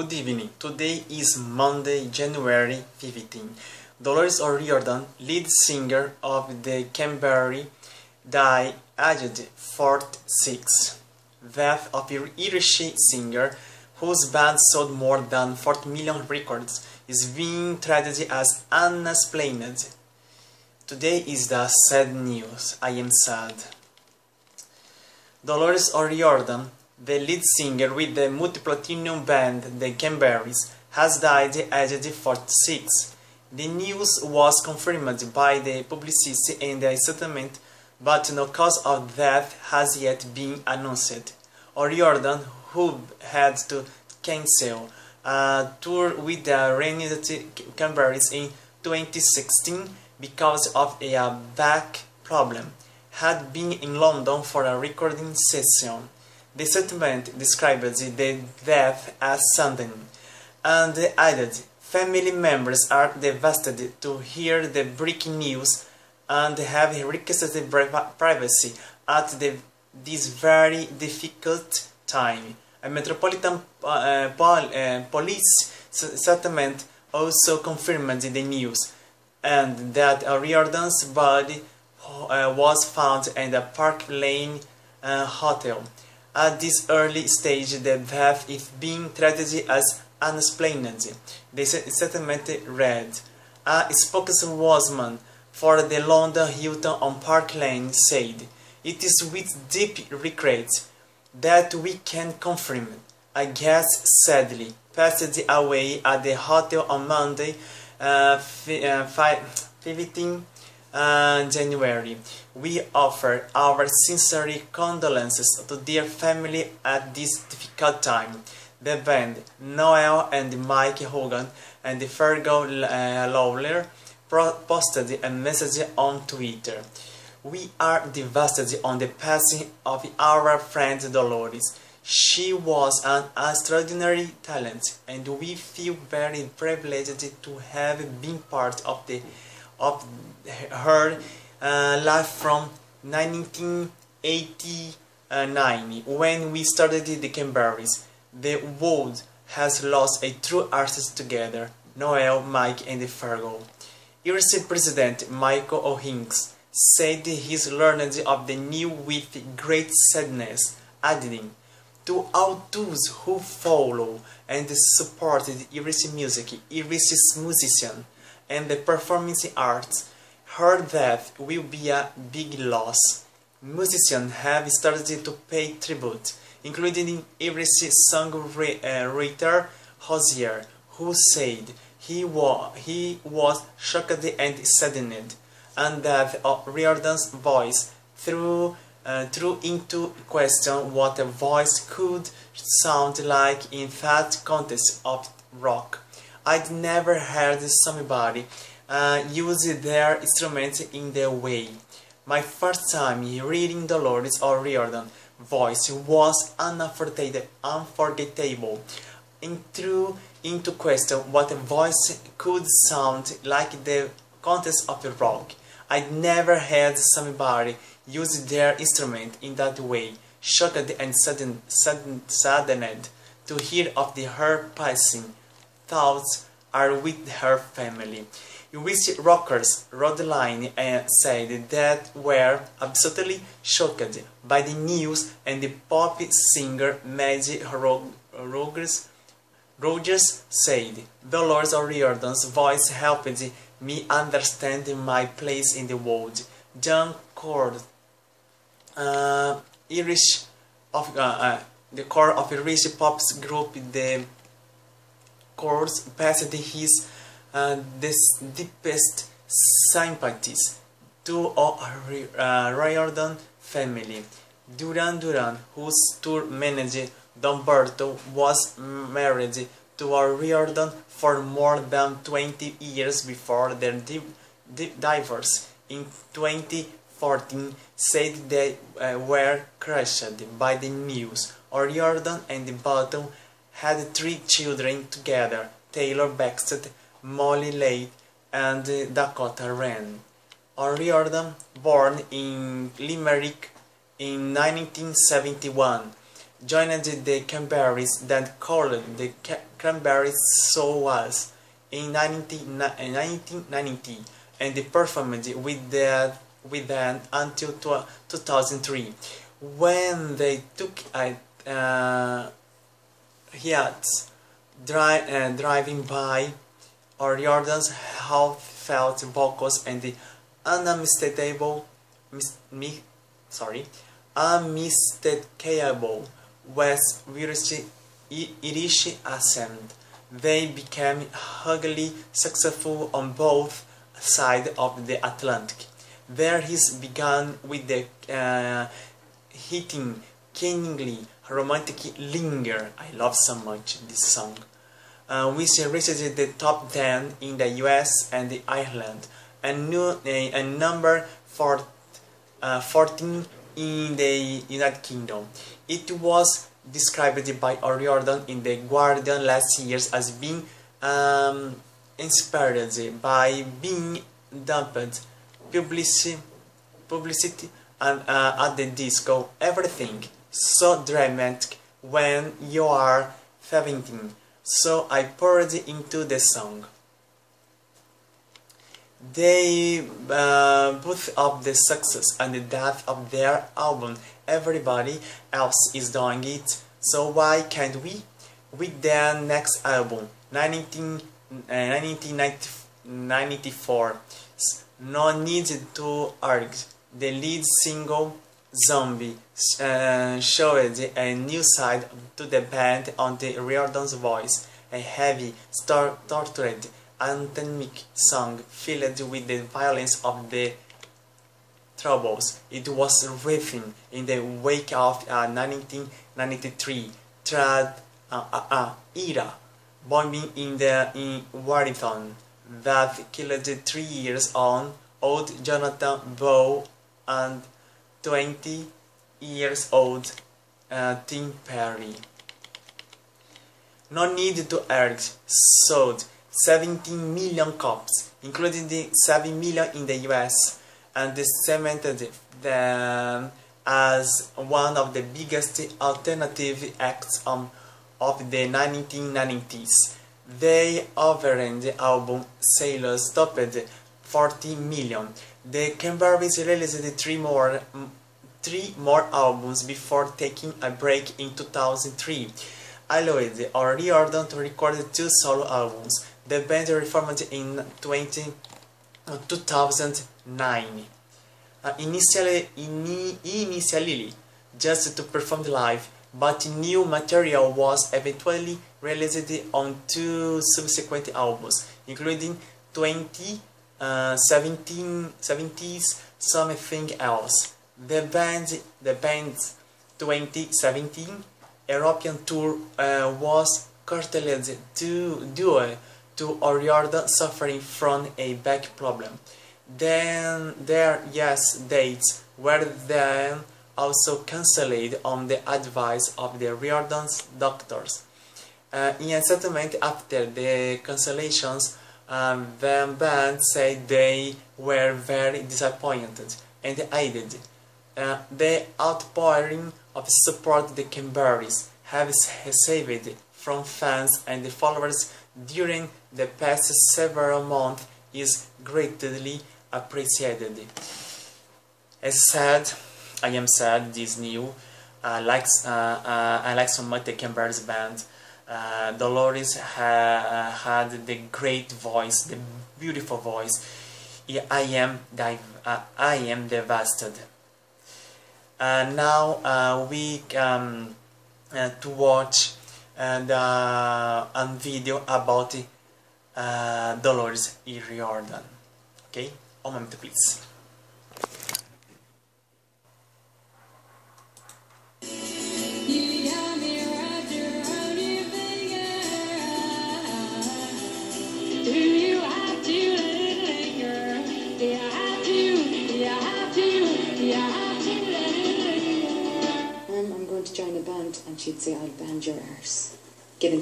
Good evening. Today is Monday, January 15. Dolores O'Riordan, lead singer of the Canberra, died aged 46. Death of Irish singer whose band sold more than 40 million records is being treated as unexplained. Today is the sad news. I am sad. Dolores O'Riordan, the lead singer with the multi-platinum band The Canberries, has died aged 46. The news was confirmed by the publicist and the settlement, but no cause of death has yet been announced. O'Riordan, who had to cancel a tour with the renewed Canberries in 2016 because of a back problem, had been in London for a recording session. The statement described the death as sudden, and added, family members are devastated to hear the breaking news and have requested privacy at the, this very difficult time. A Metropolitan uh, pol uh, Police settlement also confirmed the news, and that O'Riordan's body uh, was found in the Park Lane uh, hotel. At this early stage, the death is being treated as unexplained. The settlement read, A spokeswoman for the London Hilton on Park Lane said, It is with deep regret that we can confirm a guest sadly passed away at the hotel on Monday, uh, 15 uh, January. We offer our sincere condolences to their family at this difficult time. The band, Noel and Mike Hogan and Fergal uh, Lawler posted a message on Twitter. We are devastated on the passing of our friend Dolores. She was an extraordinary talent and we feel very privileged to have been part of the of her uh, life from 1989 when we started the Canberries. The world has lost a true artist together, Noel, Mike and Fergal. Irish President Michael O'Higgins said he learned of the new with great sadness, adding, to all those who follow and supported Irish music, Irish musicians, and the performance arts, her death will be a big loss. Musicians have started to pay tribute, including Irish songwriter Hozier, who said he was, he was shocked and saddened, and that Riordan's voice threw, uh, threw into question what a voice could sound like in that context of rock. I'd never heard somebody uh, use their instrument in that way. My first time reading the Dolores O'Riordan voice was unforgettable. And threw into question what a voice could sound like the contest of the rock. I'd never heard somebody use their instrument in that way, shocked and sudden, sudden, saddened to hear of the her passing thoughts are with her family. Irish rockers Kodaline uh, said that were absolutely shocked by the news and the pop singer Maggie Rogers, Rogers said, Dolores O'Riordan's voice helped me understand my place in the world. John Cord, uh, Irish of uh, uh, the core of Irish pop group, the Corrs passed his uh, deepest sympathies to O'Riordan family. Duran Duran, whose tour manager Don Burton was married to O'Riordan for more than 20 years before their di divorce in 2014 said they uh, were crushed by the news. Riordan and Burton had three children together, Taylor Baxter, Molly Lade, and Dakota Wren. O'Riordan, born in Limerick in 1971, joined the Cranberries that called the Cranberries Saw Us in 1990 and performed with, with them until 2003 when they took a uh, hiatus dri uh, driving by O'Riordan's heartfelt vocals and the unmistakable mis mi sorry unmistakable West Irish accent. They became hugely successful on both sides of the Atlantic. There his began with the uh, hitting Kingly romantic linger. I love so much this song. Uh, which reached the top 10 in the US and the Ireland and new, a, a number for, uh, 14 in the United Kingdom. It was described by O'Riordan in The Guardian last years as being um, inspired by being dumped publicity, publicity and uh, at the disco, everything so dramatic when you are 17, so I poured into the song. They uh, both of the success and the death of their album Everybody else is doing it, so why can't we? With their next album, 19, uh, 1994, No Need to Argue, the lead single Zombie uh, showed a new side to the band on the Riordan's voice, a heavy, tortured, anthemic song filled with the violence of the troubles. It was written in the wake of uh, 1993 trad uh, uh, uh, era bombing in the in Warrington that killed three years on old Jonathan Bow and 20 years old uh, Tim Perry. No need to urge, sold 17 million copies, including the 7 million in the US, and cemented them as one of the biggest alternative acts um, of the 1990s. They overran the album sales topped 40 million. The Cranberries released three more, three more albums before taking a break in 2003. Allowed or Riordan to record two solo albums. The band reformed in 20, uh, 2009. Uh, initially, in, initially just to perform live, but new material was eventually released on two subsequent albums, including 20 uh, 17, 70s something else. The band, the band's 2017 European tour uh, was curtailed due, due to O'Riordan suffering from a back problem. Then their yes dates were then also cancelled on the advice of the Riordan's doctors. Uh, in a settlement after the cancellations, um, the band said they were very disappointed and added, uh, the outpouring of support the Cranberries have received from fans and followers during the past several months is greatly appreciated. As said, I am sad this new. Uh, likes, uh, uh, I like so much the Cranberries band uh, Dolores ha had the great voice, the beautiful voice. I am uh, I am devastated. Uh, now uh, we come uh, to watch and uh, a video about Dolores Riordan. Okay, moment please.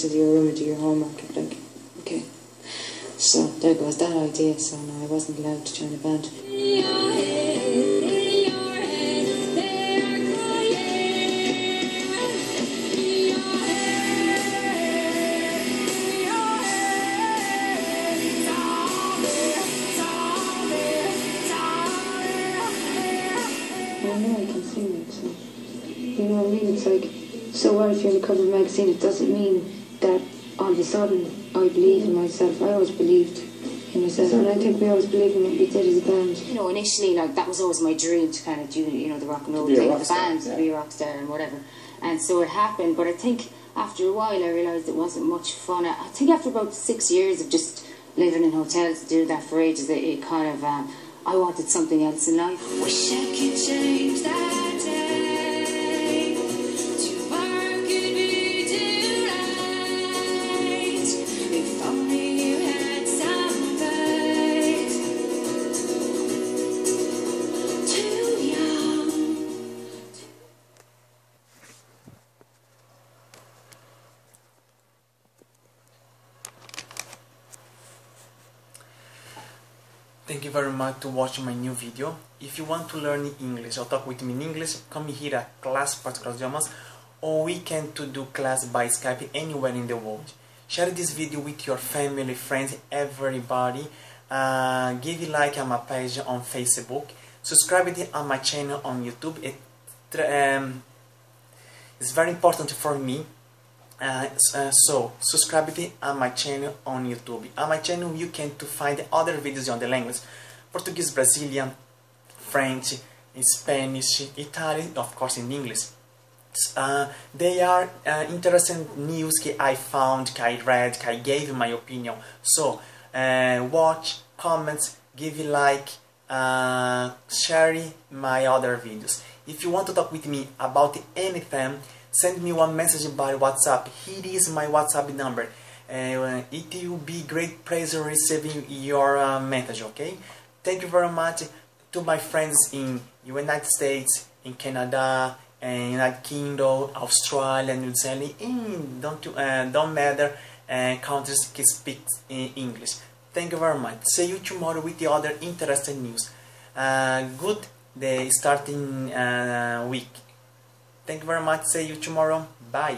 to your room and do your homework. And like, okay. So there goes that idea. So no, I wasn't allowed to join a band. I know I can sing that song. You know what I mean? It's like, so what if you're in the cover of a magazine? It doesn't mean that all of a sudden I believe in myself. I always believed in myself, and I think we always believe in what we did as a band. You know, initially, like that was always my dream to kind of do, you know, the rock and roll thing, rock the star, band, yeah. to be a rock star and whatever. And so it happened, but I think after a while I realised it wasn't much fun. I I think after about six years of just living in hotels, doing that for ages, it, it kind of, um, I wanted something else in life. Wish I could change that Thank you very much to watch my new video. If you want to learn English or talk with me in English, come here at Class Particular Idiomas or we can to do class by Skype anywhere in the world. Share this video with your family, friends, everybody. Uh, give a like on my page on Facebook. Subscribe on my channel on YouTube. It, um, it's very important for me uh, uh, so subscribe on my channel on YouTube. On my channel you can to find other videos on the language Portuguese, Brazilian, French, Spanish, Italian, of course in English. Uh, they are uh, interesting news that I found, that I read, that I gave my opinion. So uh, watch, comment, give a like, uh, share my other videos. If you want to talk with me about anything, send me one message by WhatsApp. Here is my WhatsApp number. Uh, it will be great pleasure receiving your uh, message. Okay? Thank you very much to my friends in United States, in Canada, and United Kingdom, Australia, New Zealand, and don't uh, don't matter uh, countries can speak in English. Thank you very much. See you tomorrow with the other interesting news. Uh, good day starting uh, week. Thank you very much. See you tomorrow. Bye.